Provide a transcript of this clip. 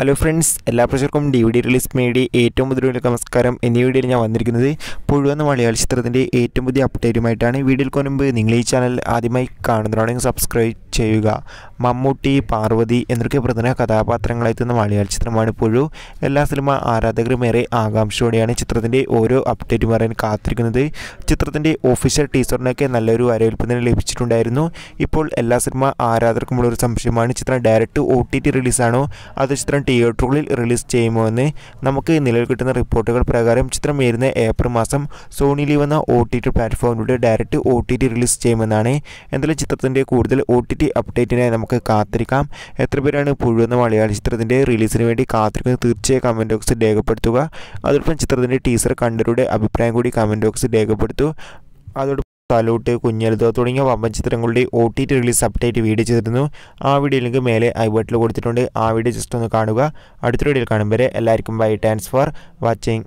Hello friends എല്ലാ പ്രശ്നർക്കും D V D release media ഏറ്റവും പുതിയ നമസ്കാരം. എന്നീ വീഡിയോയിൽ ഞാൻ വന്നിരിക്കുന്നത് പുഴുവെന്ന മലയാള ചിത്രത്തിന്റെ ഏറ്റവും പുതിയ അപ്ഡേറ്റുമായിട്ടാണ് വീഡിയോയിൽ മുൻപ് നിങ്ങൾ ഈ ചാനൽ ആദ്യമായി കാണുന്നതാണെങ്കിൽ സബ്സ്ക്രൈബ് ചെയ്യുക. മമ്മൂട്ടി പാർവതി എന്നൊക്കെ പ്രധാന കഥാപാത്രങ്ങളെത്തുന്ന മലയാള ചിത്രമാണ് പുഴു. എല്ലാ സിനിമ ആരാധകരും ഏറെ ആകാംക്ഷയോടെയാണ് ചിത്രത്തിന്റെ ഓരോ അപ്ഡേറ്റും അറിയാൻ കാത്തിരിക്കുന്നത്. ചിത്രത്തിന്റെ ഒഫീഷ്യൽ ടീച്ചറിനൊക്കെ നല്ലൊരു വരവേൽപ്പ് തന്നെ ലഭിച്ചിട്ടുണ്ടായിരുന്നു. ഇപ്പോൾ എല്ലാ സിനിമ ആരാധകർക്കുമുള്ള ഒരു സംശയമാണ്. ചിത്രം ഡയറക്റ്റ് ഒ ടി റിലീസാണോ അത് ചിത്രം തിയേറ്ററുകളിൽ റിലീസ് ചെയ്യുമോ എന്ന് നമുക്ക് നിലവിൽ കിട്ടുന്ന റിപ്പോർട്ടുകൾ പ്രകാരം ചിത്രം വരുന്ന ഏപ്രിൽ മാസം സോണി ലീവ് എന്ന O T T പ്ലാറ്റ്ഫോമിലൂടെ direct O T T release ചെയ്യുമെന്നാണ്. എന്തായാലും ചിത്രത്തിന്റെ കൂടുതൽ ഒ ടി ടി അപ്ഡേറ്റിനായി നമുക്ക് കാത്തിരിക്കാം. എത്ര പേരാണ് പുഴുവെന്ന മലയാള ചിത്രത്തിന്റെ റിലീസിന് വേണ്ടി കാത്തിരിക്കുന്നത് തീർച്ചയായും കമന്റ് ബോക്സിൽ രേഖപ്പെടുത്തുക. അതോടൊപ്പം ചിത്രത്തിന്റെ ടീസർ കണ്ടവരുടെ അഭിപ്രായം കൂടി കമന്റ് ബോക്സിൽ രേഖപ്പെടുത്തു. അതോടൊപ്പം സലൂട്ട് കുഞ്ഞലുത് തുടങ്ങിയ വമ്പൻ ചിത്രങ്ങളുടെ O T T release update video ചെയ്തിരുന്നു. ആ വീഡിയോ ലിങ്ക് മേലെ ഐ ബട്ടിൽ കൊടുത്തിട്ടുണ്ട്. ആ വീഡിയോ ജസ്റ്റ് ഒന്ന് കാണുക. അടുത്ത വീഡിയോയിൽ കാണും വരെ എല്ലാവർക്കും ബൈ താങ്ക്സ് ഫോർ വാച്ചിങ്